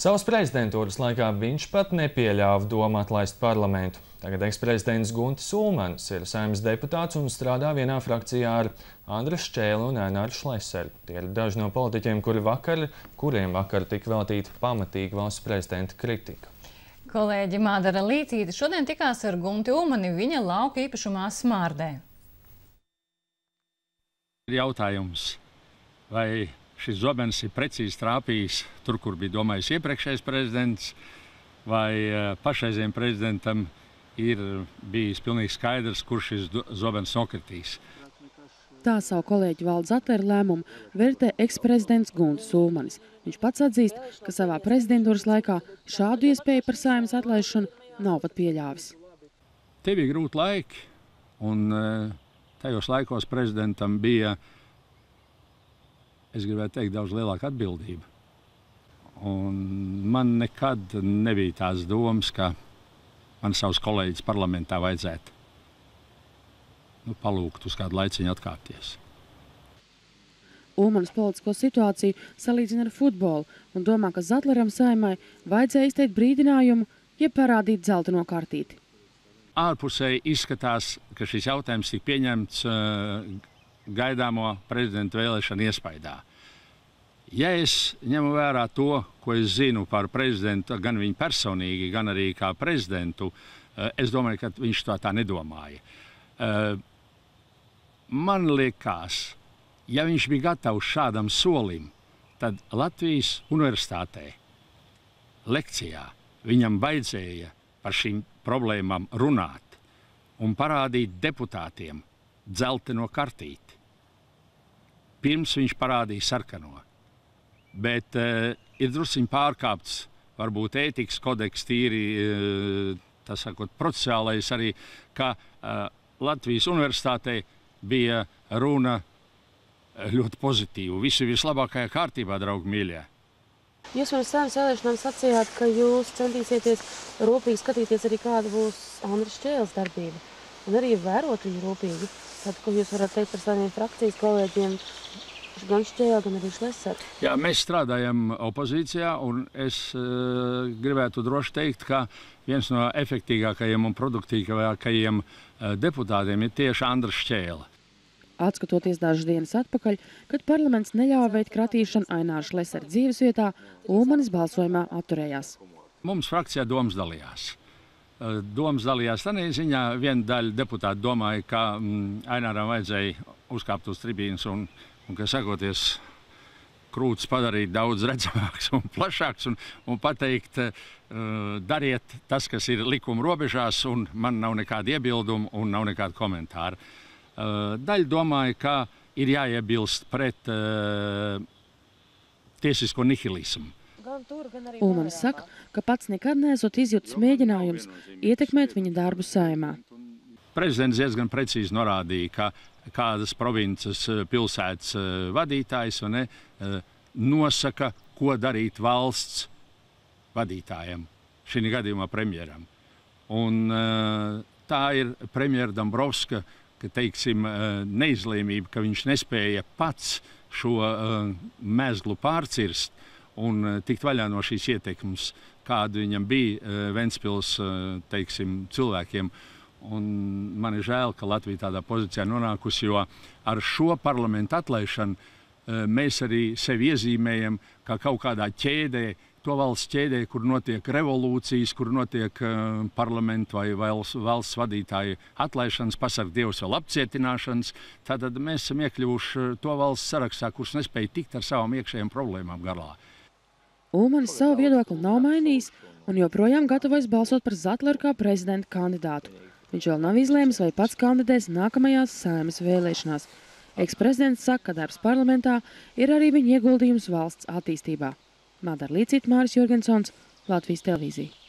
Savas prezidentūras laikā viņš pat nepieļāva domu atlaist parlamentu. Tagad eksprezidents Guntis Ulmans ir saimnes deputāts un strādā vienā frakcijā ar Andras Šķēlu un Ēnāru Šleseru. Tie ir daži no politiķiem, kuri vakar, kuriem vakar tika veltīta pamatīga valsts prezidenta kritika. Kolēģi Mādara Līcīte šodien tikās ar Gunti Ulmani viņa lauka īpašumā Smārdē. Jautājums, vai šis zobens ir precīzi trāpījis tur, kur bija domājis iepriekšējais prezidents, vai eh, pašreizējiem prezidentam ir bijis pilnīgi skaidrs, kur šis zobens nokritīs. Tā savu kolēģi valdes atvēra lēmumu vērtē eksprezidents Gunts Sulmanis. Viņš pats atzīst, ka savā prezidentūras laikā šādu iespēju par saimnes atlaišanu nav pat pieļāvis. Te bija grūti laiki, un eh, tajos laikos prezidentam bija uh, es gribētu teikt, daudz lielāka atbildība. Un man nekad nebija tās domas, ka man savus kolēģus parlamentā vajadzētu nu, palūgt uz kādu laiciņu atkāpties. Ulmanis politisko situāciju salīdzina ar futbolu un domā, ka Zatleram saimai vajadzēja izteikt brīdinājumu, ja parādīt zeltaino kartīti. Ārpusēji izskatās, ka šis jautājums tika pieņemts uh, gaidāmo prezidenta vēlēšanu iespaidā. Ja es ņemu vērā to, ko es zinu par prezidentu, gan viņu personīgi, gan arī kā prezidentu, eh, es domāju, ka viņš tā, tā nedomāja. Eh, man liekas, ja viņš bija gatavs šādam solim, tad Latvijas universitātē lekcijā viņam vajadzēja par šīm problēmām runāt un parādīt deputātiem dzelteno kartīti. Pirms viņš parādīja sarkano. Bet uh, ir druskuļi pārkāpts varbūt ētikas kodeks, tīri uh, sakot, procesuālais arī, ka uh, Latvijas universitātei bija runa ļoti pozitīva. Viss ir vislabākajā kārtībā, draugi mīļie. Jūs pirms saimnes vēlēšanām sacījāt, ka jūs centīsieties rūpīgi skatīties arī kāda būs Andris Čēles darbība un arī vērot viņu rūpīgi. Tad, ko jūs varat teikt par saviem frakcijas kolēģiem, gan Šķējā, gan arī Šlesar? Jā, mēs strādājam opozīcijā, un es uh, gribētu droši teikt, ka viens no efektīgākajiem un produktīvākajiem uh, deputātiem ir tieši Andras Šķēla. Atskatoties dažas dienas atpakaļ, kad parlaments neļāva veikt kratīšanu Aināra Šlesera dzīvesvietā, Ulmanis balsojumā atturējās. Mums frakcijā domas dalījās. Eh, domas dalījās tādā ziņā, viena daļa deputāti domāja, ka mm, Aināram vajadzēja uzkāpt uz tribīnas un, un ka sakoties krūtis padarīt daudz redzamāks un plašāks un, un pateikt, uh, dariet tas, kas ir likuma robežās, un man nav nekāda iebilduma un nav nekāda komentāra. Uh, daļa domāja, ka ir jāiebilst pret uh, tiesisko nihilismu. Ulmanis saka, ka pats nekad neesot izjutis mēģinājums ietekmēt viņa darbu saimā. Prezidents diezgan precīzi norādīja, ka kādas provinces eh, pilsētas eh, vadītājs ne, eh, nosaka, ko darīt valsts vadītājiem, šī gadījumā premjeram. Un, tā ir premjera Dombrovska ka, teiksim, neizlēmība, ka viņš nespēja pats šo mezglu pārcirst un tikt vaļā no šīs ietekmes, kāda viņam bija Ventspils teiksim, cilvēkiem. Man ir žēl, ka Latvija tādā pozīcijā nonākusi, jo ar šo parlamentu atlaišanu mēs arī sevi iezīmējam kā kaut kādā ķēdē, to valsts ķēdē, kur notiek revolūcijas, kur notiek uh, parlamentu vai valsts, valsts vadītāju atlaišanas, pasarg dievs vēl apcietināšanas. Tad mēs esam iekļuvuši to valsts sarakstā, kurš nespēja tikt ar savām iekšējām problēmām galā. Ulmanis savu viedokli nav mainījis un joprojām gatavojas balsot par Zatleru kā prezidenta kandidātu. Viņš vēl nav izlēmis, vai pats kandidēs nākamajās saimas vēlēšanās. Eksprezidents saka, ka darbs parlamentā ir arī viņa ieguldījums valsts attīstībā. Madara Līcīt, Māris Jurgensons, Latvijas televīzija.